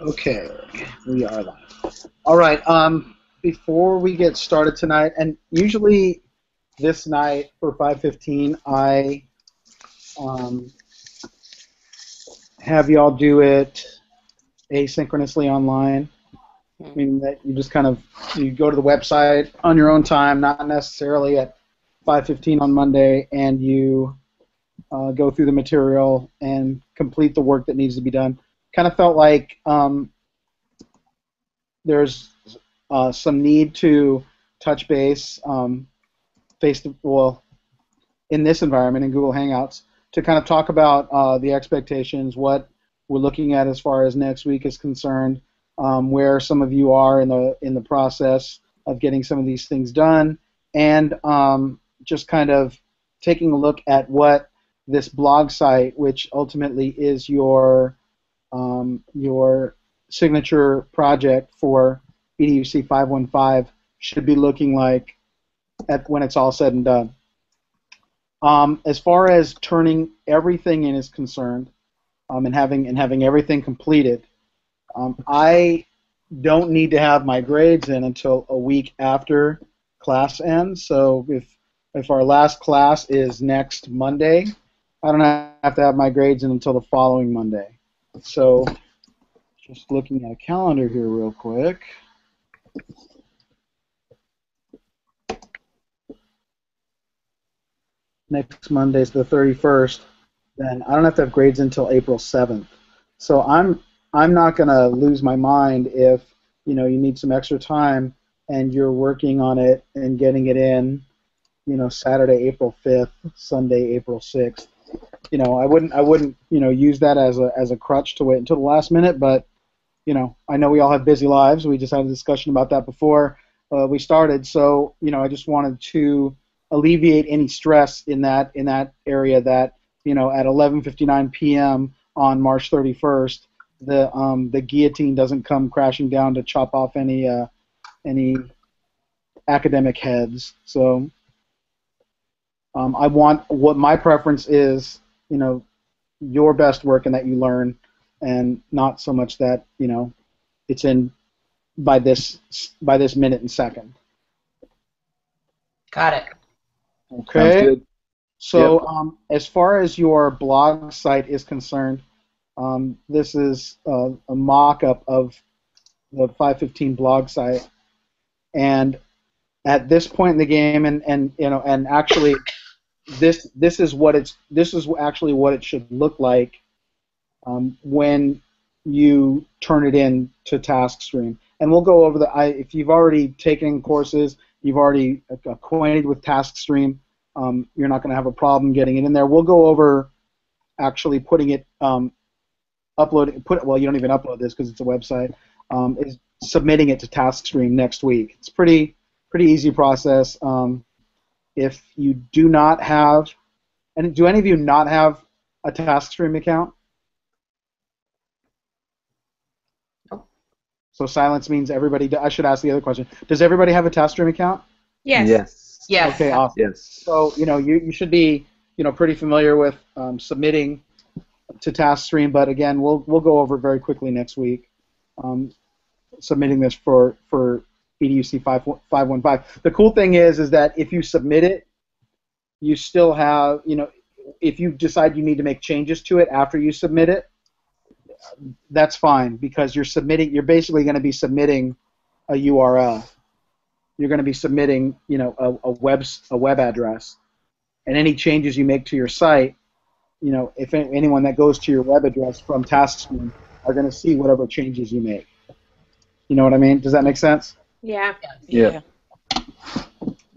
Okay, we are live. All right. Um, before we get started tonight, and usually this night for 5:15, I um, have y'all do it asynchronously online, meaning that you just kind of you go to the website on your own time, not necessarily at 5:15 on Monday, and you uh, go through the material and complete the work that needs to be done. Kind of felt like um, there's uh, some need to touch base um, face well in this environment in Google Hangouts to kind of talk about uh, the expectations, what we're looking at as far as next week is concerned, um, where some of you are in the in the process of getting some of these things done, and um, just kind of taking a look at what this blog site, which ultimately is your um, your signature project for EDUC 515 should be looking like at when it's all said and done. Um, as far as turning everything in is concerned, um, and having and having everything completed, um, I don't need to have my grades in until a week after class ends. So if if our last class is next Monday, I don't have to have my grades in until the following Monday. So just looking at a calendar here real quick. Next Monday is the 31st. Then I don't have to have grades until April 7th. So I'm I'm not going to lose my mind if you know you need some extra time and you're working on it and getting it in, you know, Saturday, April 5th, Sunday, April 6th. You know, I wouldn't I wouldn't you know use that as a as a crutch to wait until the last minute, but you know, I know we all have busy lives. We just had a discussion about that before uh, we started. So, you know, I just wanted to alleviate any stress in that in that area. That you know, at 11:59 p.m. on March 31st, the um, the guillotine doesn't come crashing down to chop off any uh, any academic heads. So, um, I want what my preference is. You know, your best work and that you learn and not so much that you know it's in by this by this minute and second. Got it. Okay. So yep. um, as far as your blog site is concerned, um, this is uh, a mock-up of the 515 blog site, and at this point in the game, and, and you know, and actually, this this is what it's this is actually what it should look like um, when you turn it in to TaskStream. And we'll go over the. I, if you've already taken courses, you've already acquainted with TaskStream, um, you're not going to have a problem getting it in there. We'll go over actually putting it, um, upload put. Well, you don't even upload this because it's a website. Um, is submitting it to TaskStream next week. It's pretty pretty easy process. Um, if you do not have, and do any of you not have a TaskStream account? So silence means everybody. I should ask the other question. Does everybody have a TaskStream account? Yes. Yes. Yes. Okay. Awesome. Yes. So you know you, you should be you know pretty familiar with um, submitting to TaskStream, but again we'll we'll go over very quickly next week. Um, submitting this for for EDUC 515. The cool thing is is that if you submit it, you still have you know if you decide you need to make changes to it after you submit it, that's fine because you're submitting. You're basically going to be submitting a URL. You're going to be submitting, you know, a, a web a web address, and any changes you make to your site, you know, if anyone that goes to your web address from TaskStream are going to see whatever changes you make. You know what I mean? Does that make sense? Yeah. Yeah.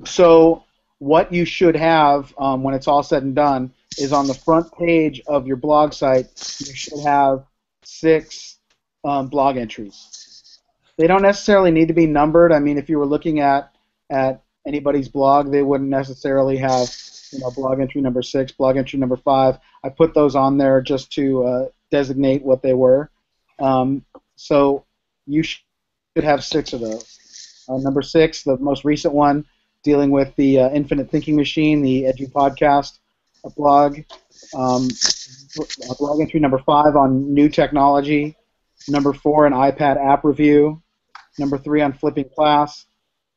So what you should have um, when it's all said and done is on the front page of your blog site, you should have six um, blog entries. They don't necessarily need to be numbered. I mean, if you were looking at at anybody's blog, they wouldn't necessarily have you know blog entry number six, blog entry number five. I put those on there just to uh, designate what they were. Um, so you should have six of those. Uh, number six, the most recent one, dealing with the uh, Infinite Thinking Machine, the Edu podcast a blog. Um, blog entry number five on new technology Number four, an iPad app review. Number three, on flipping class.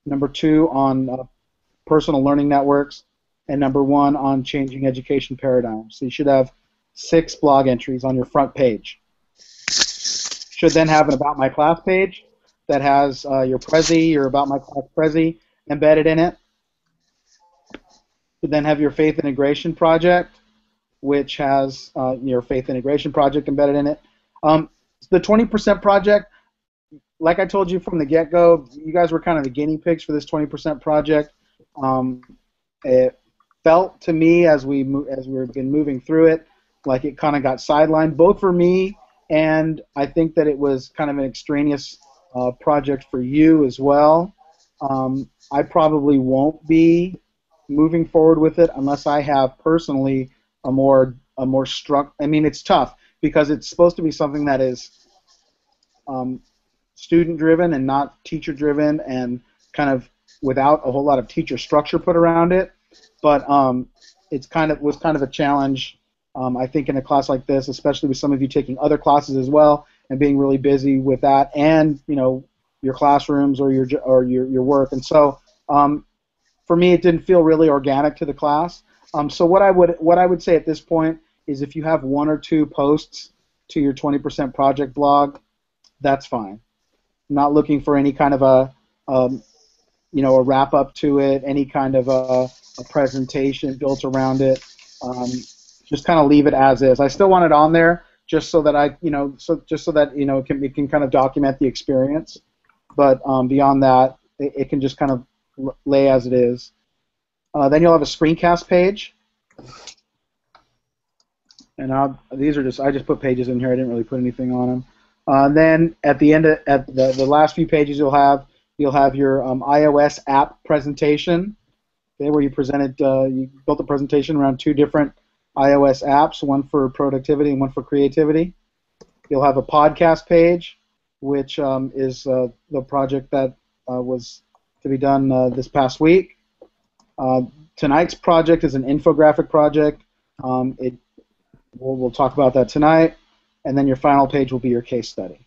Number two, on uh, personal learning networks. And number one, on changing education paradigms. So you should have six blog entries on your front page. Should then have an About My Class page that has uh, your Prezi, your About My Class Prezi embedded in it. You then have your Faith Integration project, which has uh, your Faith Integration project embedded in it. Um, the 20% project, like I told you from the get-go, you guys were kind of the guinea pigs for this 20% project. Um, it felt to me as we as we've been moving through it, like it kind of got sidelined, both for me and I think that it was kind of an extraneous uh, project for you as well. Um, I probably won't be moving forward with it unless I have personally a more a more struck. I mean, it's tough because it's supposed to be something that is um, student driven and not teacher driven and kind of without a whole lot of teacher structure put around it. But um, it's kind of was kind of a challenge. Um, I think in a class like this, especially with some of you taking other classes as well and being really busy with that, and you know your classrooms or your or your your work, and so um, for me, it didn't feel really organic to the class. Um, so what I would what I would say at this point is if you have one or two posts to your 20% project blog, that's fine. Not looking for any kind of a um, you know a wrap up to it, any kind of a, a presentation built around it. Um, just kind of leave it as is. I still want it on there just so that I you know so just so that you know it can it can kind of document the experience. But um, beyond that, it, it can just kind of lay as it is. Uh, then you'll have a screencast page. And I'll, these are just I just put pages in here. I didn't really put anything on them. Uh, then at the end of, at the, the last few pages you'll have you'll have your um, iOS app presentation. Okay, where you presented uh, you built a presentation around two different iOS apps, one for productivity and one for creativity. You'll have a podcast page, which um, is uh, the project that uh, was to be done uh, this past week. Uh, tonight's project is an infographic project. Um, it, we'll, we'll talk about that tonight, and then your final page will be your case study.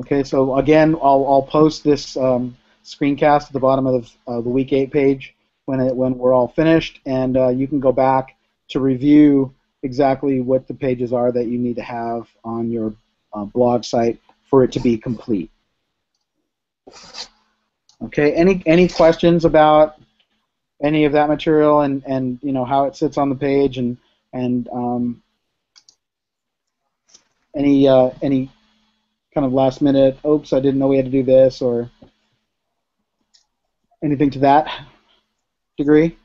Okay, so again, I'll, I'll post this um, screencast at the bottom of uh, the week eight page when it, when we're all finished, and uh, you can go back to review exactly what the pages are that you need to have on your uh, blog site for it to be complete. Okay. Any any questions about any of that material and and you know how it sits on the page and and um, any uh, any kind of last minute oops I didn't know we had to do this or anything to that degree?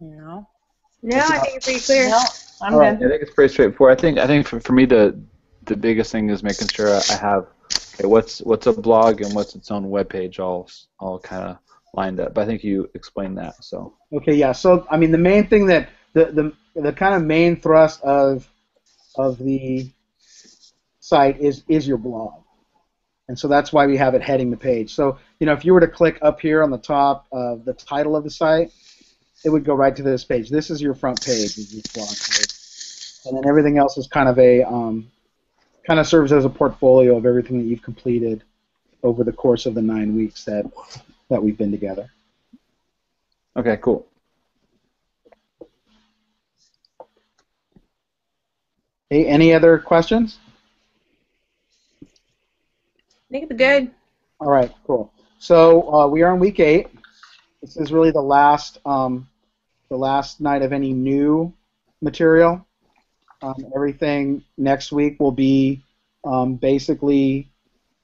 No. No, I think it's pretty clear. No, I'm All right. good. I think it's pretty straightforward. I think I think for, for me the the biggest thing is making sure I have okay, what's what's a blog and what's its own web page all all kind of lined up. But I think you explained that. So Okay, yeah. So I mean, the main thing that the the, the kind of main thrust of of the site is is your blog, and so that's why we have it heading the page. So you know, if you were to click up here on the top of the title of the site, it would go right to this page. This is your front page, is your blog page, and then everything else is kind of a um, kind of serves as a portfolio of everything that you've completed over the course of the nine weeks that that we've been together. okay, cool. Hey, any other questions? I think it's good. All right, cool. So uh, we are on week eight. This is really the last um, the last night of any new material. Um, everything next week will be um, basically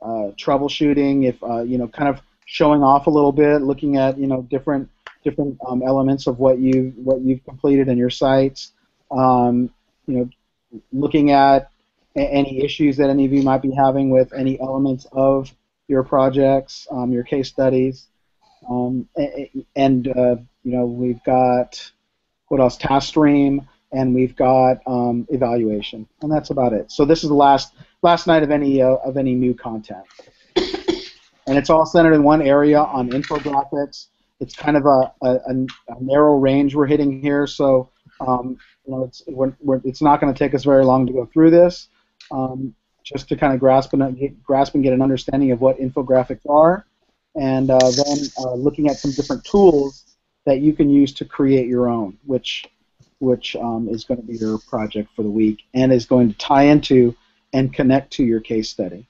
uh, troubleshooting, if uh, you know, kind of showing off a little bit, looking at you know different different um, elements of what you what you've completed in your sites. Um, you know, looking at any issues that any of you might be having with any elements of your projects, um, your case studies, um, and uh, you know we've got what else? TaskStream, and we've got um, evaluation, and that's about it. So this is the last last night of any uh, of any new content, and it's all centered in one area on infographics. It's kind of a, a, a a narrow range we're hitting here, so Um, you know, it's we're, we're, it's not going to take us very long to go through this, um, just to kind of grasp and get, grasp and get an understanding of what infographics are, and uh, then uh, looking at some different tools that you can use to create your own, which which um, is going to be your project for the week and is going to tie into and connect to your case study.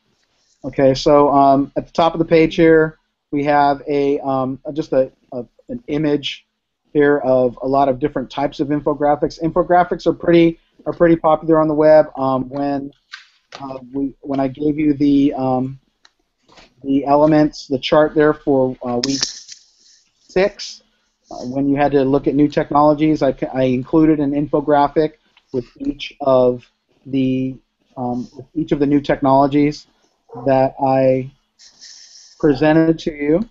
Okay, so um, at the top of the page here, we have a um, just a, a, an image here of a lot of different types of infographics. Infographics are pretty are pretty popular on the web. Um, when uh, we when I gave you the um, the elements, the chart there for uh, week six, uh, when you had to look at new technologies, I, I included an infographic with each of the um, with each of the new technologies that I presented to you.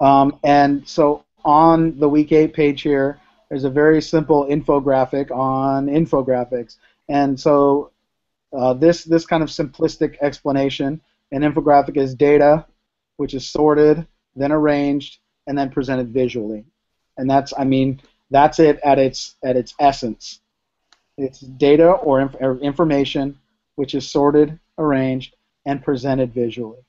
Um, and so on the week eight page here, there's a very simple infographic on infographics. And so uh, this this kind of simplistic explanation, an infographic is data, which is sorted, then arranged, and then presented visually. And that's, I mean, that's it at its at its essence. It's data or, inf- or information which is sorted, arranged, and presented visually.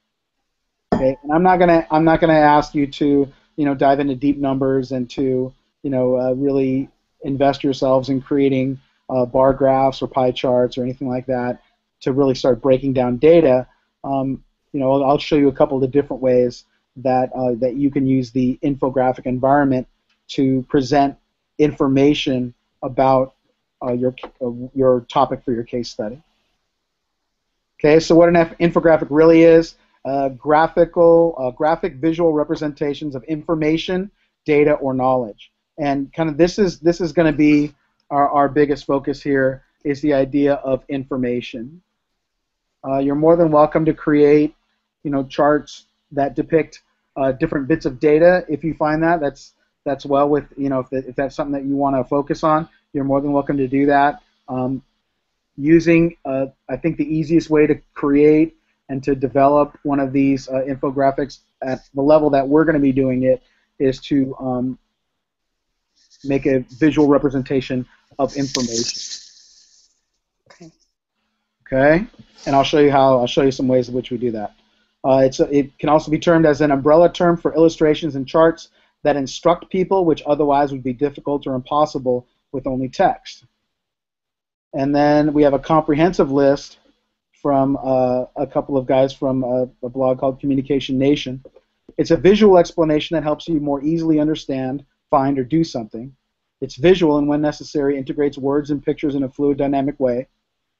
Okay, and I'm not gonna I'm not gonna ask you to you know dive into deep numbers and to you know uh, really invest yourselves in creating uh, bar graphs or pie charts or anything like that to really start breaking down data. Um, you know, I'll show you a couple of the different ways that uh, that you can use the infographic environment to present information about uh, your uh, your topic for your case study. Okay, so what an infographic really is, uh, graphical, uh, graphic visual representations of information, data, or knowledge. And kind of this is this is going to be our, our biggest focus here is the idea of information. Uh, you're more than welcome to create, you know, charts that depict uh, different bits of data. If you find that, that's that's well with you know if, the, if that's something that you want to focus on, you're more than welcome to do that. Um, using, uh, I think the easiest way to create and to develop one of these uh, infographics at the level that we're going to be doing it is to um, make a visual representation of information. Okay. Okay, and I'll show you how. I'll show you some ways in which we do that. Uh, it's a, it can also be termed as an umbrella term for illustrations and charts that instruct people, which otherwise would be difficult or impossible with only text. And then we have a comprehensive list from uh, a couple of guys from a, a, blog called Communication Nation. It's a visual explanation that helps you more easily understand, find, or do something. It's visual and, when necessary, integrates words and pictures in a fluid, dynamic way.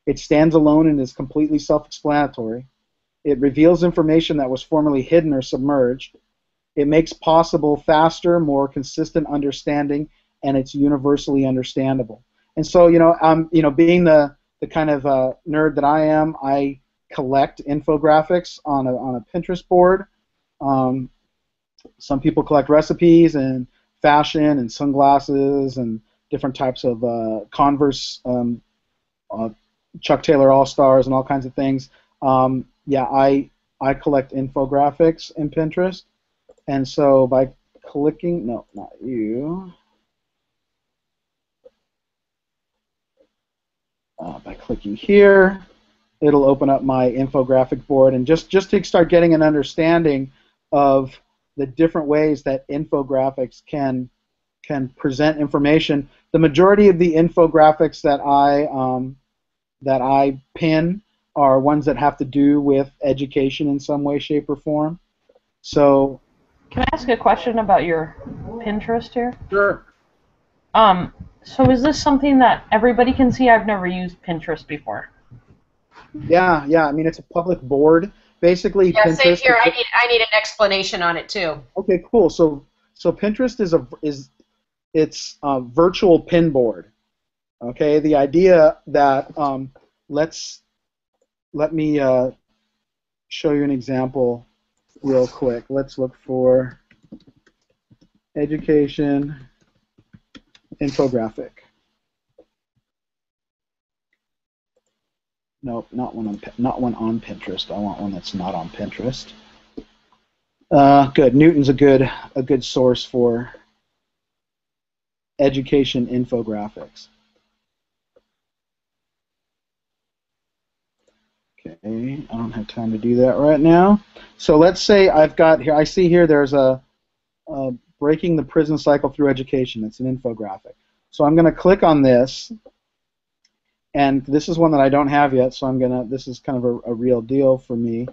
It stands alone and is completely self explanatory. It reveals information that was formerly hidden or submerged. It makes possible faster, more consistent understanding, and it's universally understandable. And so, you know, um, you know, being the the kind of uh, nerd that I am, I collect infographics on a on a Pinterest board. Um, some people collect recipes and fashion and sunglasses and different types of uh, Converse, um, uh, Chuck Taylor All Stars, and all kinds of things. Um, yeah, I I collect infographics in Pinterest, and so by clicking, no, not you. Uh, by clicking here, it'll open up my infographic board, and just just to start getting an understanding of the different ways that infographics can can present information. The majority of the infographics that I um, that I pin are ones that have to do with education in some way, shape, or form. So, can I ask a question about your Pinterest here? Sure. Um, so is this something that everybody can see? I've never used Pinterest before. Yeah, yeah. I mean, it's a public board. Basically, yeah, Pinterest. same here. I need I need an explanation on it too. Okay, cool. So so Pinterest is a is it's a virtual pin board. Okay, the idea that um, let's let me uh, show you an example real quick. Let's look for education infographic. Nope, not one on not one on Pinterest. I want one that's not on Pinterest. Uh, good. Knewton's a good a good source for education infographics. Okay, I don't have time to do that right now. So let's say I've got here, I see here there's a, a breaking the prison cycle through education. It's an infographic. So I'm going to click on this, and this is one that I don't have yet, so I'm going to, this is kind of a, a real deal for me.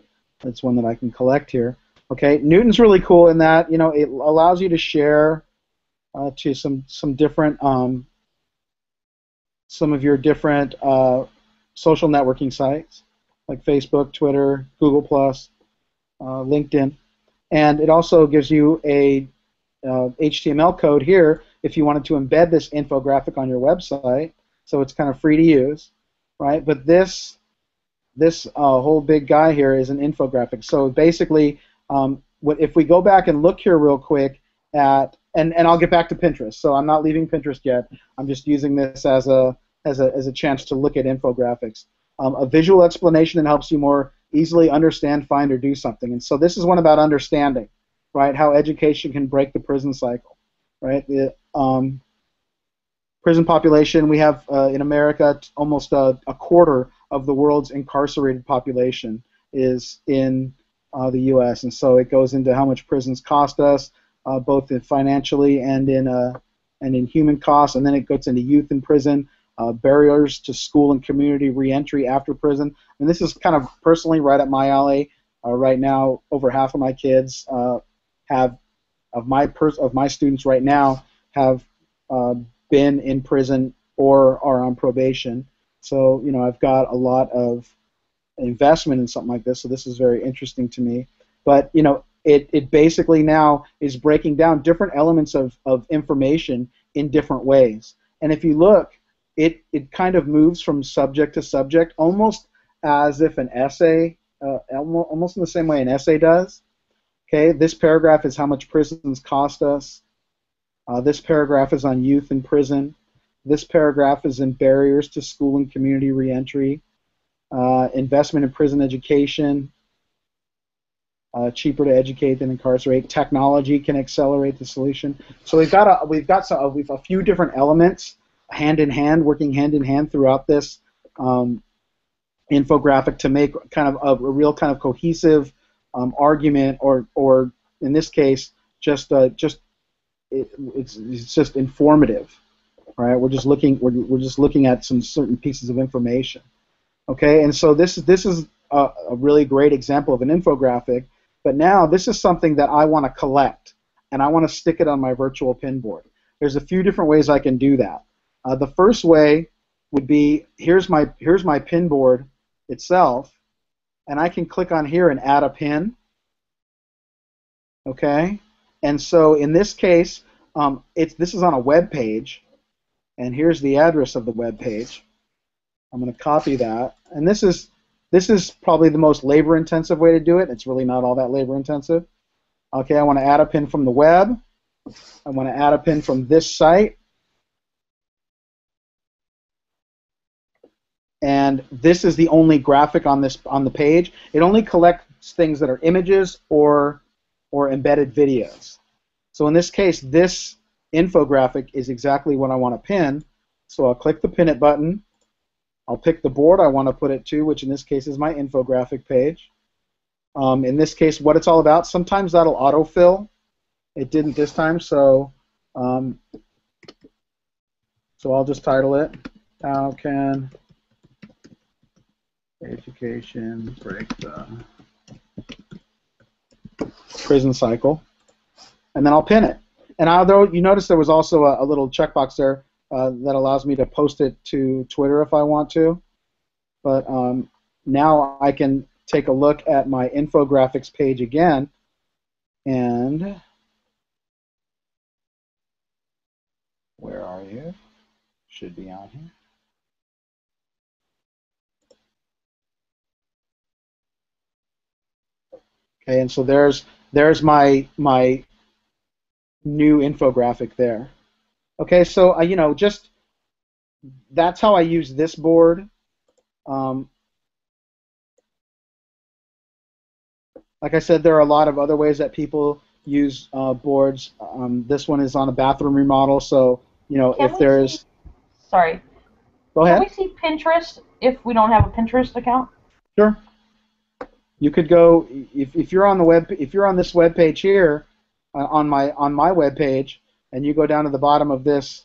It's one that I can collect here. Okay, Knewton's really cool in that, you know, it allows you to share uh, to some, some different, um, some of your different uh, social networking sites like Facebook, Twitter, Google Plus, uh, LinkedIn, and it also gives you a uh, HTML code here if you wanted to embed this infographic on your website. So it's kind of free to use, right? But this this uh, whole big guy here is an infographic. So basically, um, what, if we go back and look here real quick at and, and I'll get back to Pinterest. So I'm not leaving Pinterest yet. I'm just using this as a as a, as a chance to look at infographics um, a visual explanation that helps you more easily understand, find, or do something. And so this is one about understanding, right? How education can break the prison cycle, right? The um, prison population we have uh, in America, almost a, a, quarter of the world's incarcerated population is in uh, the U.S. And so it goes into how much prisons cost us, uh, both financially and in uh, and in human costs, and then it goes into youth in prison uh, barriers to school and community reentry after prison. And this is kind of personally right up my alley. Uh, right now, over half of my kids have of my pers- of my students right now have uh, been in prison or are on probation. So you know, I've got a lot of investment in something like this. So this is very interesting to me. But you know, it, it basically now is breaking down different elements of, of information in different ways. And if you look, it, it kind of moves from subject to subject, almost as if an essay, uh, almost in the same way an essay does. Okay, this paragraph is how much prisons cost us. Uh, this paragraph is on youth in prison. This paragraph is in barriers to school and community reentry, uh, investment in prison education, uh, cheaper to educate than incarcerate. Technology can accelerate the solution. So we've got a we've got some, we've a few different elements hand in hand, working hand in hand throughout this um, infographic to make kind of a, a real kind of cohesive um, argument, or or in this case, just uh, just it, it's, it's just informative, right? We're just looking we're, we're just looking at some certain pieces of information, okay? And so this is this is a, a really great example of an infographic, but now this is something that I want to collect and I want to stick it on my virtual pin board. There's a few different ways I can do that. Uh, the first way would be here's my here's my pin board itself, and I can click on here and add a pin. Okay, and so in this case, um, it's this is on a web page, and here's the address of the web page. I'm going to copy that, and this is this is probably the most labor-intensive way to do it. It's really not all that labor-intensive. Okay, I want to add a pin from the web. I want to add a pin from this site. and this is the only graphic on this on the page. It only collects things that are images or or embedded videos. So in this case, this infographic is exactly what I want to pin. So I'll click the pin it button. I'll pick the board I want to put it to, which in this case is my infographic page. Um, in this case, what it's all about, sometimes that'll autofill. It didn't this time, so um, so I'll just title it, How can education, break the prison cycle, and then I'll pin it. And although you notice there was also a, a little checkbox there uh, that allows me to post it to Twitter if I want to, but um, now I can take a look at my infographics page again, and where are you? Should be on here. Okay, and so there's there's my my new infographic there. Okay, so uh, you know just that's how I use this board. Um, like I said, there are a lot of other ways that people use uh, boards. Um, this one is on a bathroom remodel, so you know, Can if there's, see- Sorry. go Can we see Pinterest if we don't have a Pinterest account? Sure. You could go if, if you're on the web if you're on this web page here uh, on my on my web page and you go down to the bottom of this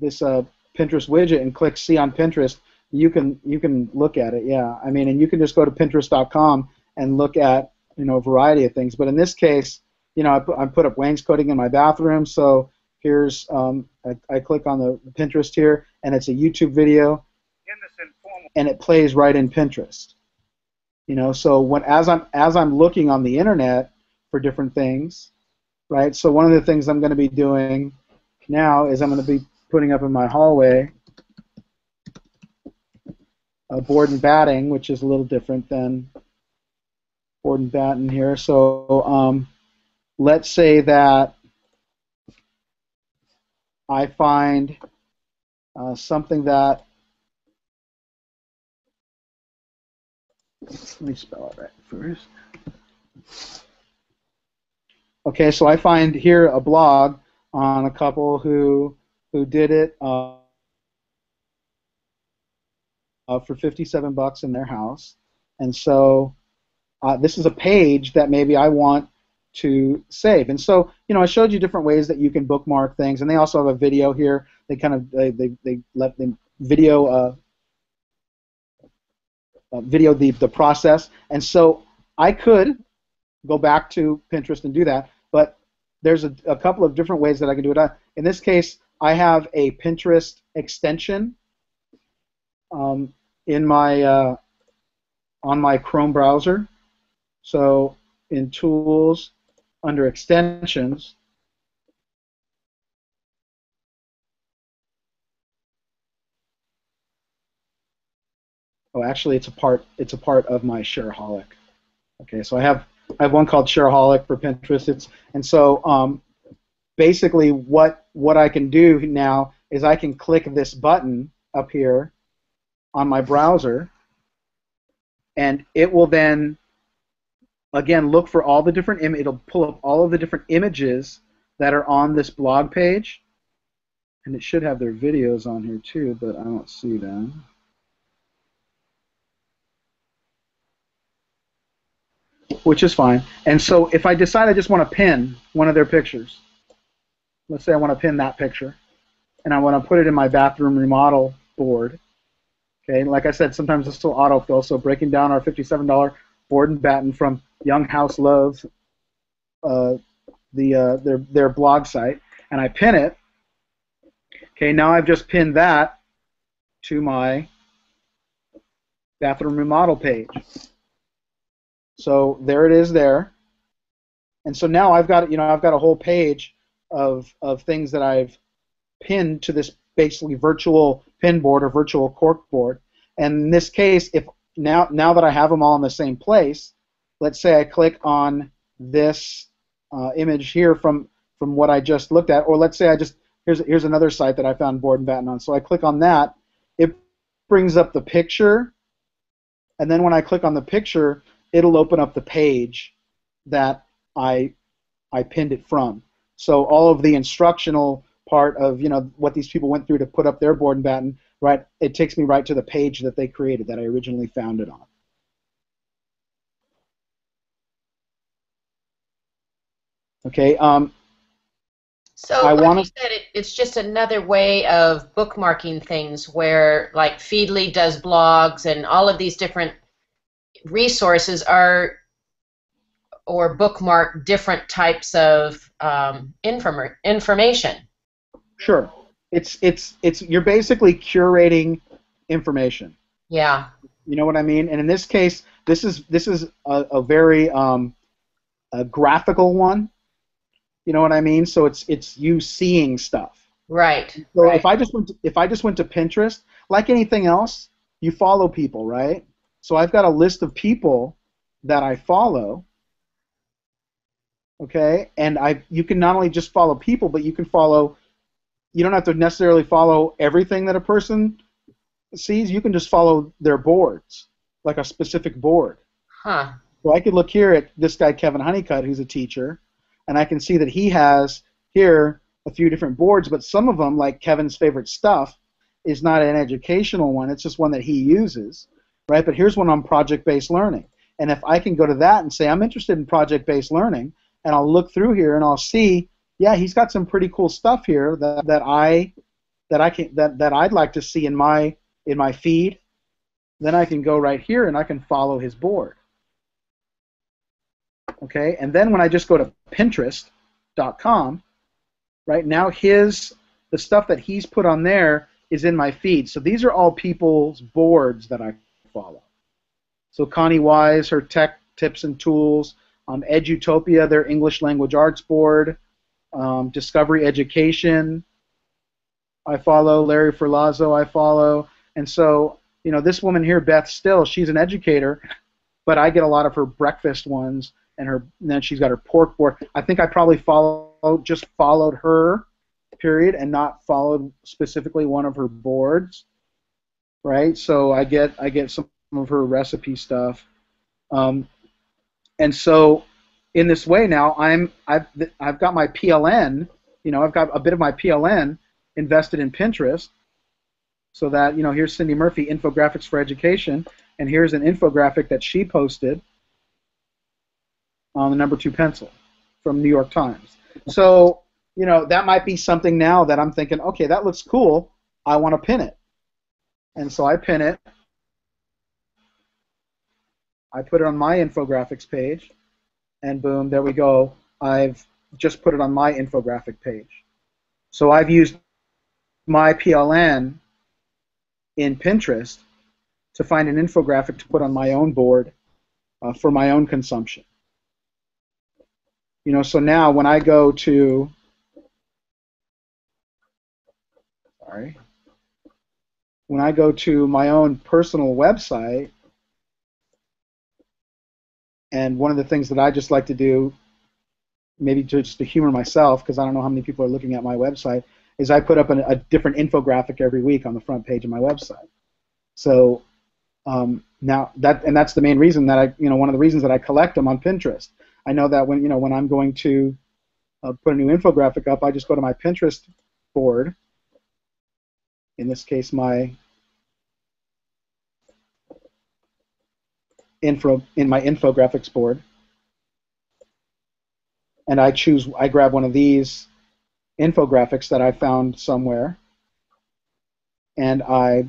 this uh, Pinterest widget and click see on Pinterest you can you can look at it yeah. I mean and you can just go to pinterest.com and look at you know a variety of things. But in this case you know I put, I put up wainscoting in my bathroom. So here's um, I, I click on the Pinterest here and it's a YouTube video. And it plays right in Pinterest. You know, so when as I'm as I'm looking on the internet for different things, right? So one of the things I'm going to be doing now is I'm going to be putting up in my hallway a board and batting, which is a little different than board and batten here. So um, let's say that I find uh, something that Let me spell it right first. Okay, so I find here a blog on a couple who who did it uh, uh, for 57 bucks in their house, and so uh, this is a page that maybe I want to save. And so, you know, I showed you different ways that you can bookmark things, and they also have a video here. They kind of they they, they let them video uh, uh, video the, the process. And so I could go back to Pinterest and do that, but there's a, a couple of different ways that I can do it. I, in this case, I have a Pinterest extension um, in my uh, on my Chrome browser. So in Tools, under Extensions, Oh, actually, it's a part. It's a part of my Shareaholic. Okay, so I have I have one called Shareaholic for Pinterest. It's and so um, basically what what I can do now is I can click this button up here on my browser, and it will then again look for all the different Im- it'll pull up all of the different images that are on this blog page, and it should have their videos on here too, but I don't see them. Which is fine. And so if I decide I just want to pin one of their pictures, let's say I want to pin that picture, and I want to put it in my bathroom remodel board. Okay, like I said, sometimes it's still autofill, so breaking down our $57 board and batten from Young House Love, uh, the uh, their their blog site, and I pin it. Okay, now I've just pinned that to my bathroom remodel page. So there it is there. And so now I've got you know I've got a whole page of of things that I've pinned to this basically virtual pin board or virtual cork board. And in this case, if now now that I have them all in the same place, let's say I click on this uh, image here from from what I just looked at, or let's say I just here's here's another site that I found board and batten on. So I click on that, it brings up the picture, and then when I click on the picture, it'll open up the page that I I pinned it from. So all of the instructional part of you know what these people went through to put up their board and batten, right? It takes me right to the page that they created that I originally found it on. Okay. Um, So I like wanna- you said, it, it's just another way of bookmarking things where like Feedly does blogs and all of these different resources are or bookmark different types of um, inform- information. sure. It's it's it's you're basically curating information. Yeah. You know what I mean? And in this case, this is this is a, a very um, a graphical one. You know what I mean? So it's it's you seeing stuff. Right. So right. if I just went to, if I just went to Pinterest, like anything else, you follow people, right? So I've got a list of people that I follow. Okay, and I you can not only just follow people, but you can follow. You don't have to necessarily follow everything that a person sees. You can just follow their boards, like a specific board. Huh. So I could look here at this guy Kevin Honeycutt, who's a teacher, and I can see that he has here a few different boards, but some of them, like Kevin's favorite stuff, is not an educational one. It's just one that he uses, right? But here's one on project-based learning. And if I can go to that and say I'm interested in project-based learning, and I'll look through here and I'll see, yeah, he's got some pretty cool stuff here that, that I that I can that, that I'd like to see in my in my feed. Then I can go right here and I can follow his board. Okay, and then when I just go to Pinterest.com, right now his the stuff that he's put on there is in my feed. So these are all people's boards that I follow. So Connie Wise, her tech tips and tools, um, Edutopia, their English language arts board, um, Discovery Education, I follow, Larry Ferlazzo, I follow, and so you know this woman here, Beth Still, she's an educator, but I get a lot of her breakfast ones, and her and then she's got her pork board. I think I probably follow just followed her, period, and not followed specifically one of her boards, right? So I get I get some of her recipe stuff. Um, and so in this way now I'm I've I've got my PLN, you know, I've got a bit of my PLN invested in Pinterest so that, you know, here's Cindy Murphy infographics for education and here's an infographic that she posted on the number 2 pencil from New York Times. So, you know, that might be something now that I'm thinking, okay, that looks cool. I want to pin it. And so I pin it I put it on my infographics page, and boom, there we go. I've just put it on my infographic page. So I've used my PLN in Pinterest to find an infographic to put on my own board uh, for my own consumption. You know, so now when I go to, sorry, when I go to my own personal website, and one of the things that I just like to do, maybe to, just to humor myself, because I don't know how many people are looking at my website, is I put up an, a different infographic every week on the front page of my website. So um, now that and that's the main reason that I, you know, one of the reasons that I collect them on Pinterest. I know that when you know when I'm going to uh, put a new infographic up, I just go to my Pinterest board. In this case, my info in my infographics board, and I choose I grab one of these infographics that I found somewhere, and I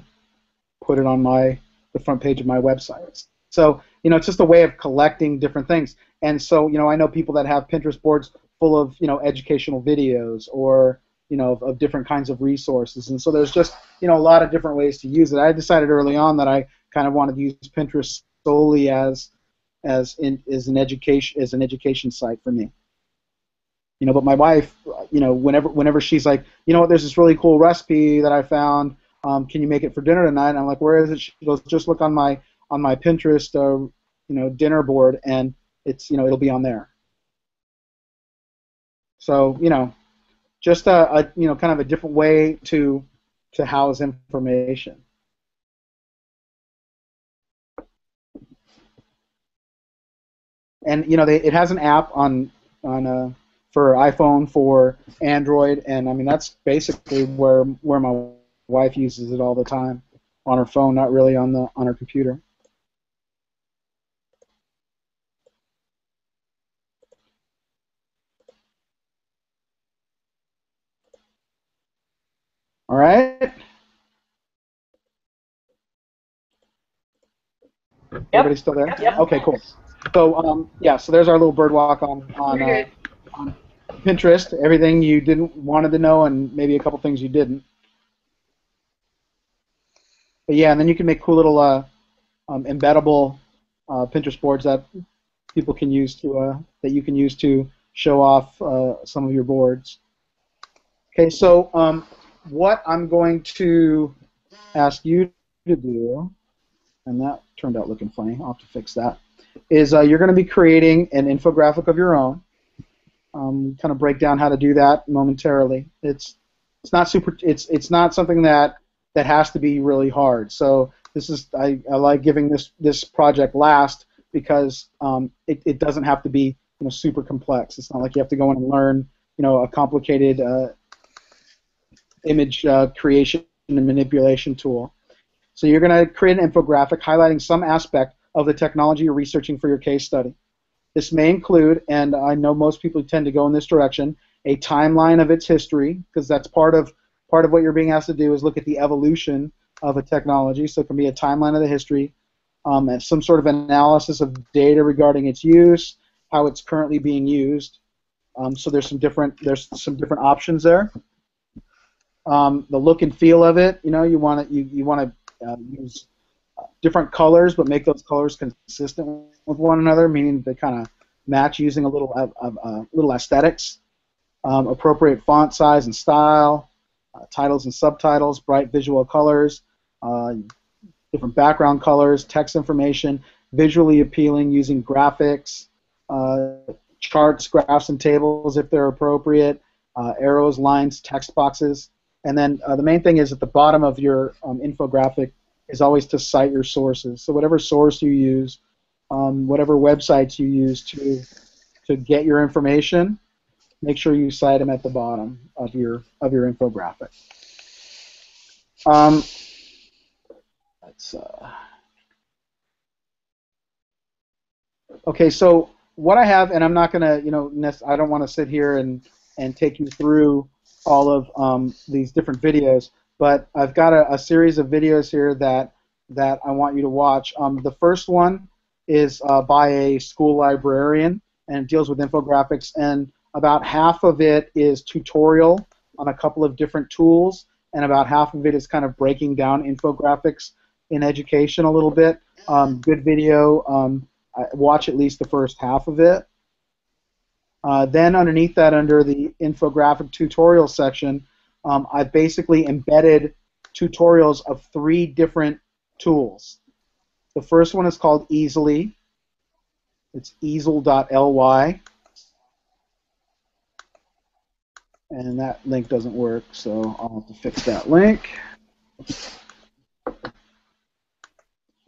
put it on my the front page of my website. So you know, it's just a way of collecting different things. And so you know, I know people that have Pinterest boards full of you know educational videos or you know of, of different kinds of resources. And so there's just you know a lot of different ways to use it. I decided early on that I kind of wanted to use Pinterest solely as as in as an education as an education site for me. You know, but my wife, you know, whenever whenever she's like, you know what, there's this really cool recipe that I found. Um, can you make it for dinner tonight? And I'm like, where is it? She goes, just look on my on my Pinterest, uh, you know, dinner board, and it's you know it'll be on there. So you know, just a, a you know kind of a different way to to house information. and you know they, it has an app on on uh, for iPhone for Android, and I mean that's basically where where my wife uses it all the time on her phone, not really on the on her computer. All right. Yep. Everybody still there? Yep. Okay, cool. So um, yeah, so there's our little bird walk on on, uh, on Pinterest. Everything you didn't wanted to know, and maybe a couple things you didn't. But yeah, and then you can make cool little uh, um, embeddable uh, Pinterest boards that people can use to uh, that you can use to show off uh, some of your boards. Okay, so um, what I'm going to ask you to do, and that turned out looking funny. I'll have to fix that is uh, you're going to be creating an infographic of your own. Um, kind of break down how to do that momentarily. It's it's not super. It's it's not something that that has to be really hard. So this is I, I like giving this this project last because um, it, it doesn't have to be you know super complex. It's not like you have to go in and learn you know a complicated uh, image uh, creation and manipulation tool. So you're going to create an infographic highlighting some aspect of the technology you're researching for your case study. This may include, and I know most people tend to go in this direction, a timeline of its history, because that's part of part of what you're being asked to do is look at the evolution of a technology. So it can be a timeline of the history, um, and some sort of analysis of data regarding its use, how it's currently being used. Um, so there's some different there's some different options there. Um, the look and feel of it, you know, you want to you, you want to uh, use different colors, but make those colors consistent with one another, meaning they kind of match using a little uh, little aesthetics. Um, appropriate font size and style, uh, titles and subtitles, bright visual colors, uh, different background colors, text information, visually appealing using graphics, uh, charts, graphs, and tables if they're appropriate, arrows, lines, text boxes. And then uh, the main thing is at the bottom of your um, infographic is always to cite your sources. So whatever source you use, um, whatever websites you use to to get your information, make sure you cite them at the bottom of your of your infographic. Um, let's. Uh, okay, so what I have, and I'm not gonna, you know, I don't want to sit here and and take you through all of um, these different videos, but I've got a, a, series of videos here that that I want you to watch. Um, the first one is uh, by a school librarian and deals with infographics, and about half of it is tutorial on a couple of different tools, and about half of it is kind of breaking down infographics in education a little bit. Um, good video. Um, watch at least the first half of it. Uh, then underneath that, under the infographic tutorial section, um, I've basically embedded tutorials of three different tools. The first one is called Easel-y. It's easel.ly. And that link doesn't work, so I'll have to fix that link.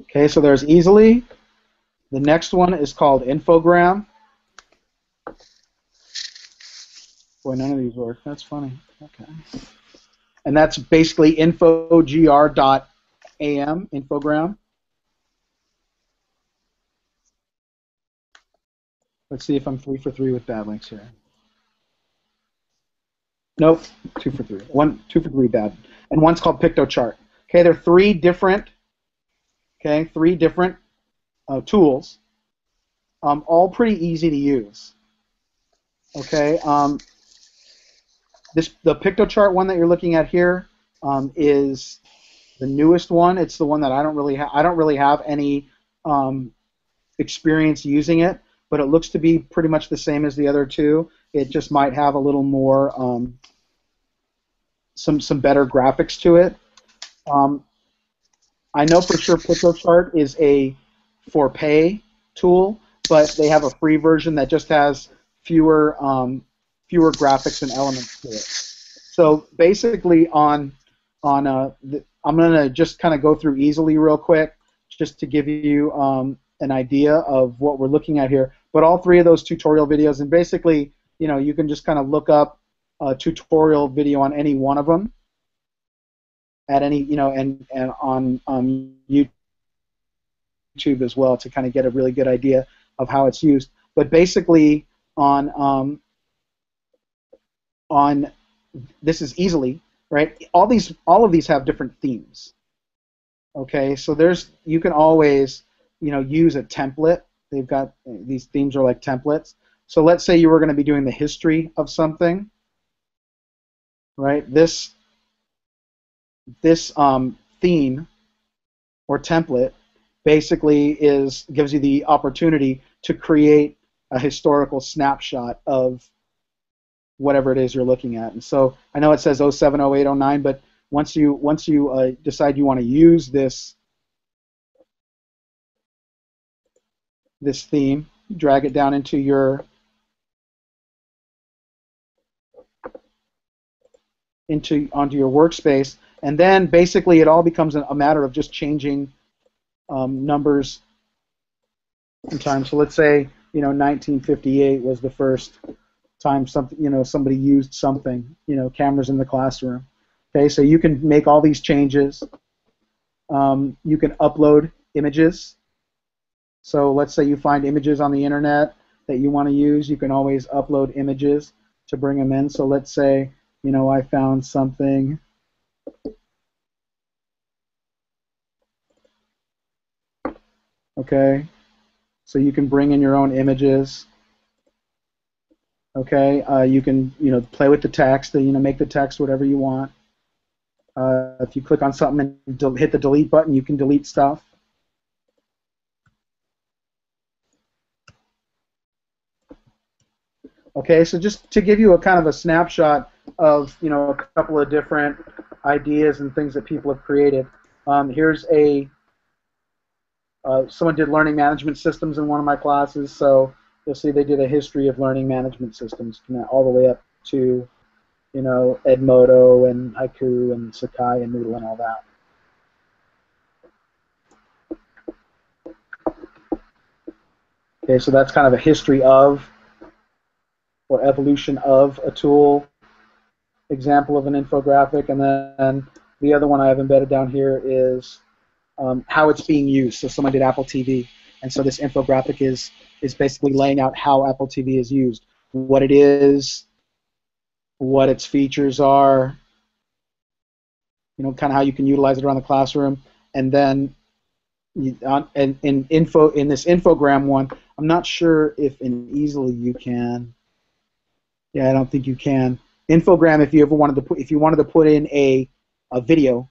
Okay, so there's Easel-y. The next one is called Infogram. Boy, none of these work. That's funny. Okay. And that's basically infogr.am, infogram. Let's see if I'm three for three with bad links here. Nope, two for three. One, two for three bad. And one's called Piktochart. Okay, there are three different, okay, three different uh, tools, um, all pretty easy to use. Okay, um, this the Piktochart one that you're looking at here um, is the newest one. It's the one that I don't really ha- I don't really have any um, experience using it, but it looks to be pretty much the same as the other two. It just might have a little more um, some some better graphics to it. Um, I know for sure Piktochart is a for pay tool, but they have a free version that just has fewer um, fewer graphics and elements to it. So basically, on on uh, the, I'm gonna just kind of go through Easel-y real quick, just to give you um, an idea of what we're looking at here. But all three of those tutorial videos, and basically, you know, you can just kind of look up a tutorial video on any one of them at any, you know, and and on um, YouTube as well to kind of get a really good idea of how it's used. But basically, on um, on this is Easel-y right. All these all of these have different themes. Okay, so there's you can always you know use a template. They've got these themes are like templates. So let's say you were going to be doing the history of something, right? This this um, theme or template basically is gives you the opportunity to create a historical snapshot of whatever it is you're looking at. And so I know it says 07, 08, 09, but once you once you uh, decide you want to use this this theme, drag it down into your into onto your workspace, and then basically it all becomes a matter of just changing um, numbers in time. So let's say you know 1958 was the first time something you know somebody used something you know cameras in the classroom Okay, so you can make all these changes. Um, you can upload images. So let's say you find images on the internet that you want to use. You can always upload images to bring them in. So let's say, you know, I found something. Okay, so you can bring in your own images. Okay, uh, you can you know play with the text, you know make the text whatever you want. Uh, if you click on something and hit the delete button, you can delete stuff. Okay, so just to give you a kind of a snapshot of you know a couple of different ideas and things that people have created. Um, here's a uh, someone did learning management systems in one of my classes, so you'll see they did a history of learning management systems all the way up to you know Edmodo and Haiku and Sakai and Moodle and all that. Okay, so that's kind of a history of or evolution of a tool, example of an infographic, and then the other one I have embedded down here is um, how it's being used. So someone did Apple TV, and so this infographic is is basically laying out how Apple TV is used, what it is, what its features are, you know, kind of how you can utilize it around the classroom, and then on, and in info in this infogram one, I'm not sure if in Easel-y you can. Yeah, I don't think you can. Infogram, if you ever wanted to put, if you wanted to put in a, a video,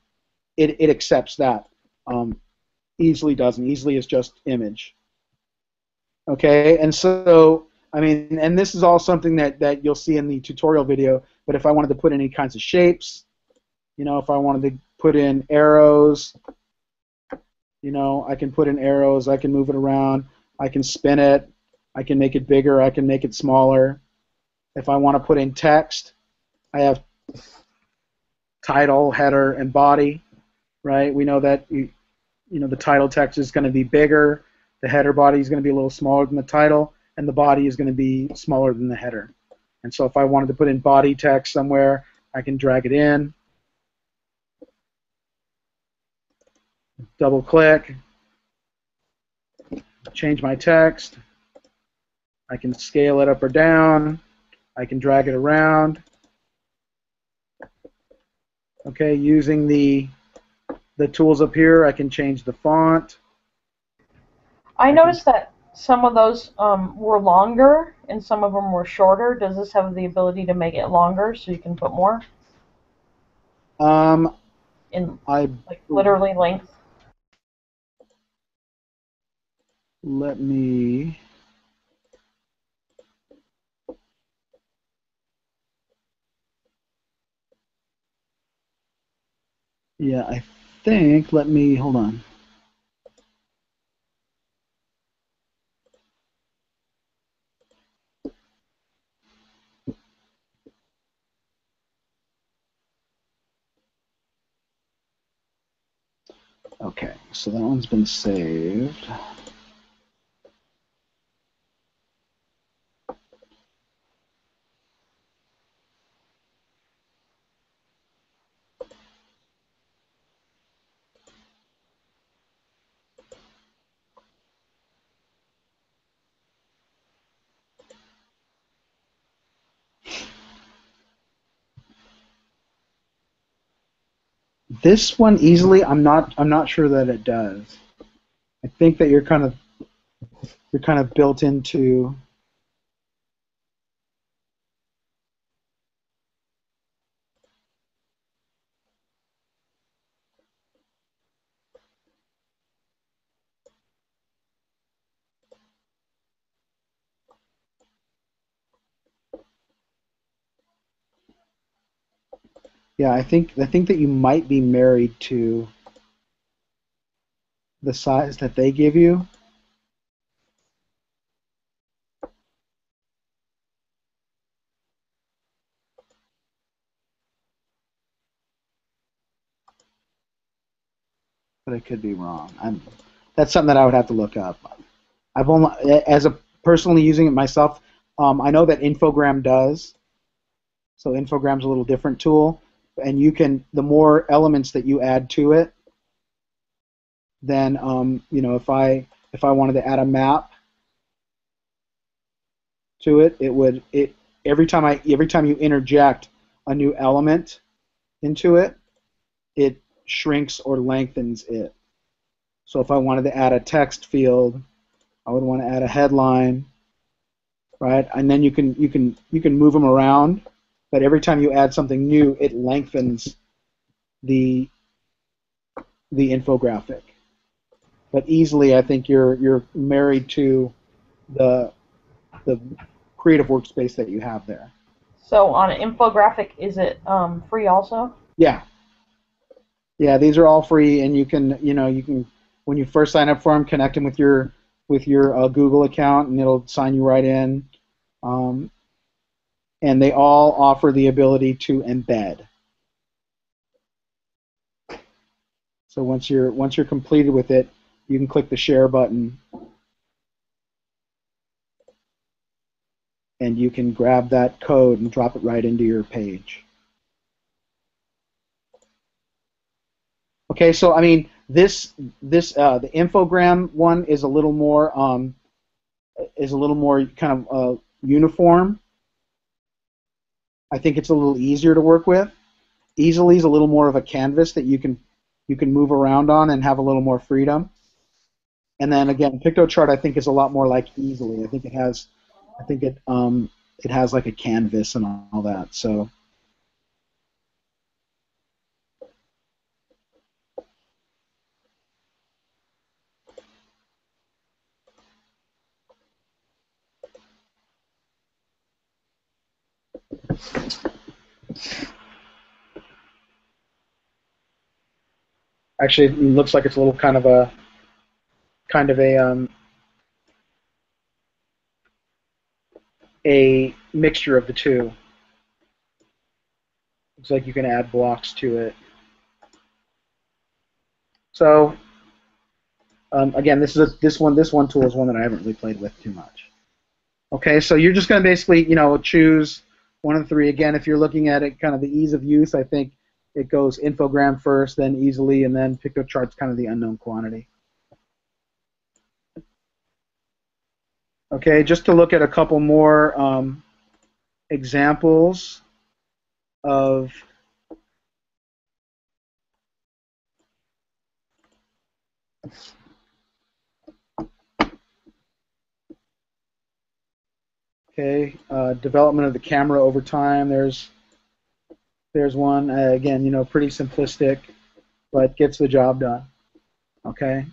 it, it accepts that. Um, Easel-y doesn't. Easel-y is just image. Okay, and so I mean, and this is all something that that you'll see in the tutorial video. But if I wanted to put any kinds of shapes, you know, if I wanted to put in arrows, you know, I can put in arrows. I can move it around. I can spin it. I can make it bigger. I can make it smaller. If I want to put in text, I have title, header, and body, right? We know that you, you know the title text is going to be bigger, the header body is going to be a little smaller than the title, and the body is going to be smaller than the header. And so if I wanted to put in body text somewhere, I can drag it in, double click, change my text. I can scale it up or down. I can drag it around. Okay, using the the tools up here, I can change the font. I noticed that some of those um, were longer and some of them were shorter. Does this have the ability to make it longer so you can put more Um, in I like literally length? let me. Yeah, I think. Let me hold on. Okay, so that one's been saved. This one Easel-y, I'm not. I'm not sure that it does. I think that you're kind of you're kind of built into. Yeah, I think I think that you might be married to the size that they give you. But I could be wrong. I'm, that's something that I would have to look up. I've only, as a personally using it myself, um, I know that Infogram does. So Infogram's a little different tool, and you can the more elements that you add to it, then um, you know if I if I wanted to add a map to it, it would it every time I every time you interject a new element into it, it shrinks or lengthens it. So if I wanted to add a text field, I would want to add a headline, right? And then you can you can you can move them around, but every time you add something new, it lengthens the the infographic. But Easel-y, I think you're you're married to the the creative workspace that you have there. So on an infographic, is it um, free also? Yeah. Yeah, these are all free, and you can, you know, you can when you first sign up for them, connect them with your with your uh, Google account, and it'll sign you right in. Um, and they all offer the ability to embed. So once you're once you're completed with it, you can click the share button, and you can grab that code and drop it right into your page. Okay, so I mean, this this uh, the infogram one is a little more um, is a little more kind of uh, uniform. I think it's a little easier to work with. Easel-y is a little more of a canvas that you can you can move around on and have a little more freedom. And then again, Piktochart I think is a lot more like Easel-y. I think it has I think it um, it has like a canvas and all that. So. Actually, it looks like it's a little kind of a kind of a um, a mixture of the two. Looks like you can add blocks to it. So um, again, this is a, this one this one tool is one that I haven't really played with too much. Okay, so you're just going to basically you know choose one of three. Again, if you're looking at it, kind of the ease of use, I think it goes infogram first, then Easel-y, and then Piktochart kind of the unknown quantity. Okay, just to look at a couple more um, examples of Okay, uh, development of the camera over time. There's there's one uh, again, you know, pretty simplistic, but gets the job done. Okay.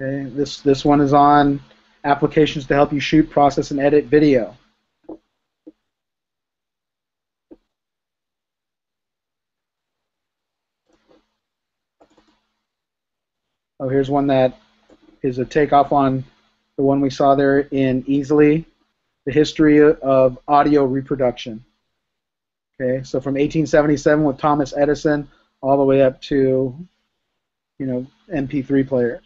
Okay, this this one is on applications to help you shoot, process, and edit video. Oh, here's one that is a takeoff on the one we saw there in Easel-y, the history of audio reproduction. Okay, so from 1877 with Thomas Edison all the way up to, you know, MP3 players.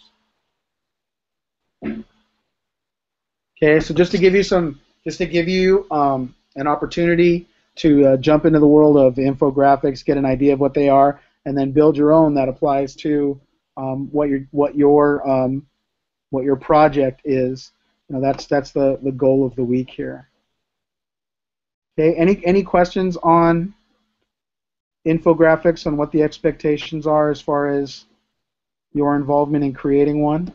Okay, so just to give you some, just to give you um, an opportunity to uh, jump into the world of infographics, get an idea of what they are, and then build your own that applies to um, what your what your um, what your project is. You know, that's that's the, the goal of the week here. Okay, any any questions on infographics on what the expectations are as far as your involvement in creating one?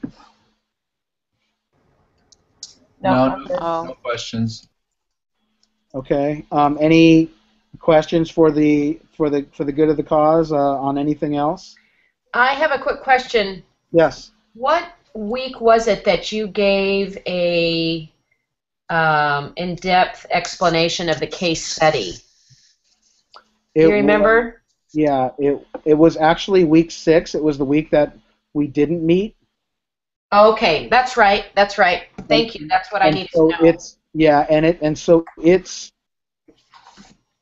No, No, I'm good. Oh. No questions. Okay. Um, any questions for the for the for the good of the cause uh, on anything else? I have a quick question. Yes. What week was it that you gave a um, in-depth explanation of the case study? Do you remember? was- yeah. It it was actually week six. It was the week that we didn't meet. Okay, that's right. That's right. Thank you. That's what I and needed so to know. it's yeah, and it and so it's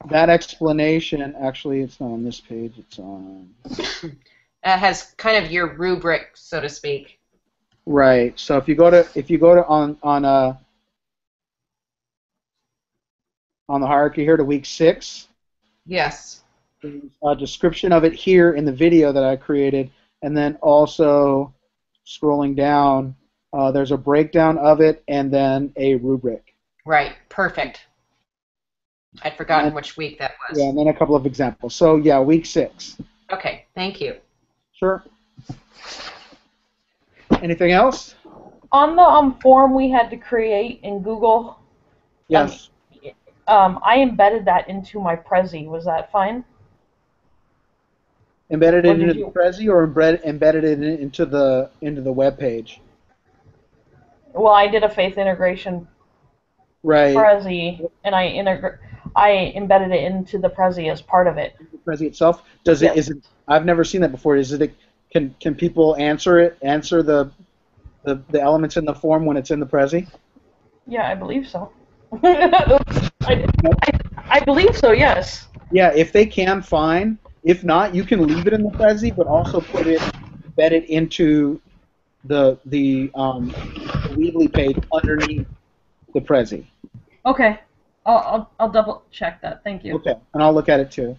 that explanation. Actually, it's not on this page. It's on It has kind of your rubric, so to speak. right. So if you go to if you go to on on uh on the hierarchy here to week six. Yes. A description of it here in the video that I created, and then also scrolling down, uh, there's a breakdown of it and then a rubric. Right. Perfect. I'd forgotten which week that was. Yeah, and then a couple of examples. So yeah, week six. Okay. Thank you. Sure. Anything else? On the um, form we had to create in Google, Yes. um, I embedded that into my Prezi. Was that fine? embedded it into you- the Prezi or embed, embedded it into the into the web page. Well, I did a faith integration Right. Prezi, and I integra- I embedded it into the Prezi as part of it. The Prezi itself. Does it? Yes. Is it? I've never seen that before. Is it? Can can people answer it? Answer the the, the elements in the form when it's in the Prezi? Yeah, I believe so. I, I, I believe so. Yes. Yeah. If they can, fine. If not, you can leave it in the Prezi, but also put it embed it into the the um, the Weebly page underneath the Prezi. Okay. I'll, I'll, I'll double check that. Thank you. Okay. And I'll look at it too.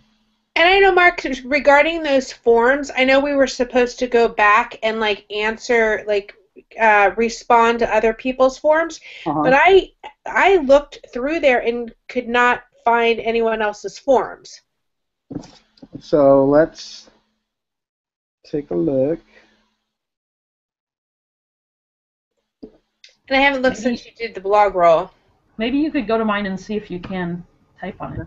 And I know, Mark, regarding those forms, I know we were supposed to go back and like answer, like uh, respond to other people's forms, Uh-huh. but I I looked through there and could not find anyone else's forms. So let's take a look. And I haven't looked since you did the blog roll. Maybe you could go to mine and see if you can type on it.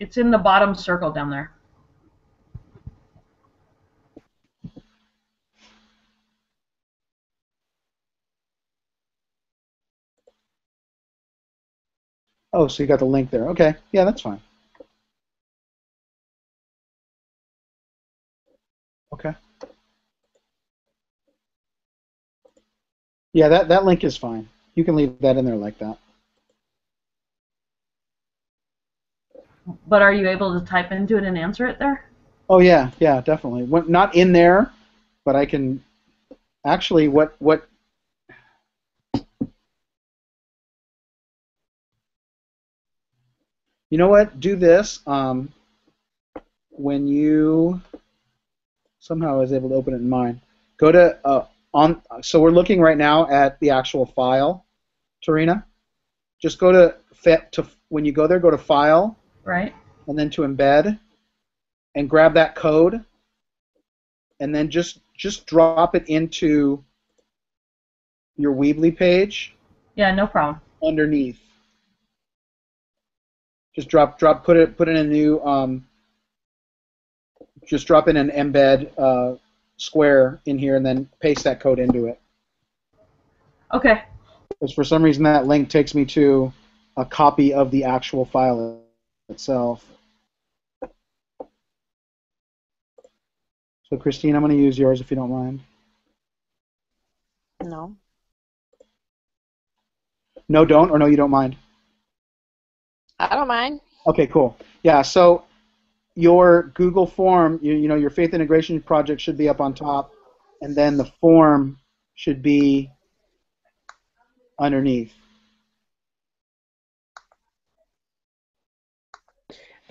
It's in the bottom circle down there. Oh, so you got the link there. Okay. Yeah, that's fine. Okay. Yeah, that, that link is fine. You can leave that in there like that. But are you able to type into it and answer it there? Oh yeah, yeah, definitely. When, not in there, but I can actually what what You know what? Do this. Um, when you somehow I was able to open it in mine. Go to uh, on. So we're looking right now at the actual file, Tarina. Just go to fit to when you go there. Go to File Right? and then to embed and grab that code and then just just drop it into your Weebly page Yeah, no problem. underneath. Just drop drop put it put in a new um, just drop in an embed uh, square in here and then paste that code into it. Okay. Because for some reason that link takes me to a copy of the actual file itself. So Christine, I'm going to use yours if you don't mind. No. No, don't, or no, you don't mind. I don't mind. Okay, cool. Yeah, so your Google form, you, you know, your faith integration project should be up on top, and then the form should be underneath.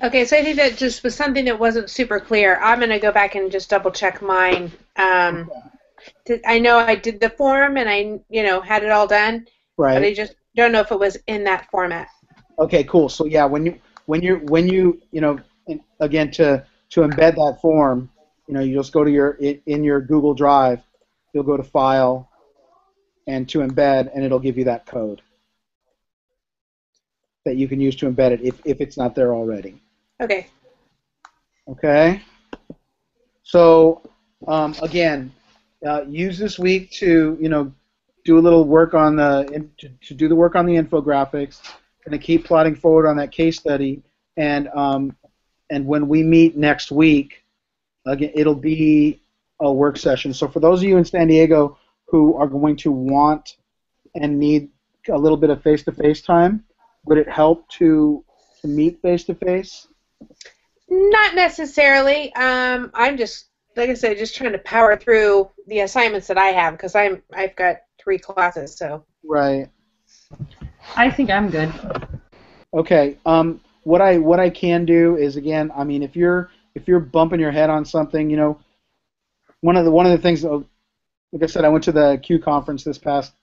Okay, so I think that just was something that wasn't super clear. I'm gonna go back and just double check mine. Um, did- I know I did the form and I, you know, had it all done, but I just don't know if it was in that format. Okay, cool. So yeah, when you when you when you you know in, again to to embed that form, you know, you just go to your in, in your Google Drive, you'll go to File, and to embed, and it'll give you that code that you can use to embed it if if it's not there already. Okay. Okay. So um, again, uh, use this week to you know do a little work on the to, to do the work on the infographics. Going to keep plotting forward on that case study, and um, and when we meet next week, again it'll be a work session. So for those of you in San Diego who are going to want and need a little bit of face-to-face time, would it help to to meet face to face? Not necessarily. Um, I'm just, like I said, just trying to power through the assignments that I have because I'm I've got three classes. So Right. I think I'm good. Okay. Um, what I what I can do is again, I mean, if you're if you're bumping your head on something, you know, one of the one of the things, uh, like I said, I went to the CUE conference this past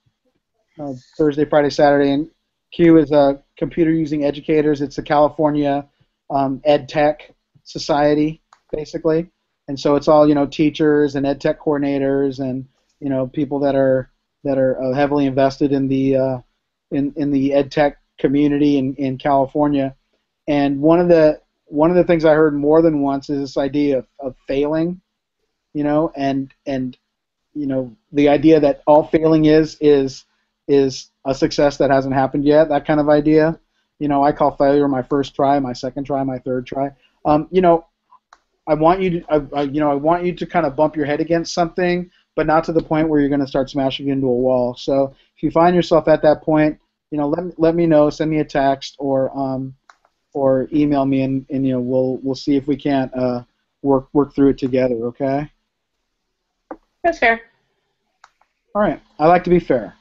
uh, Thursday, Friday, Saturday, and CUE is a computer using educators. It's a California um, ed tech society, basically, and so it's all you know teachers and ed tech coordinators and you know people that are that are uh, heavily invested in the uh, in in the ed tech community in, in California. And one of the one of the things I heard more than once is this idea of, of failing, you know, and and you know the idea that all failing is is is a success that hasn't happened yet. That kind of idea. You know, I call failure my first try, my second try, my third try. Um, you know, I want you to, I, I, you know, I want you to kind of bump your head against something, but not to the point where you're going to start smashing into a wall. So if you find yourself at that point, you know, let, let me know, send me a text or um, or email me, and, and you know, we'll we'll see if we can't uh, work work through it together. Okay. that's fair. All right. I like to be fair.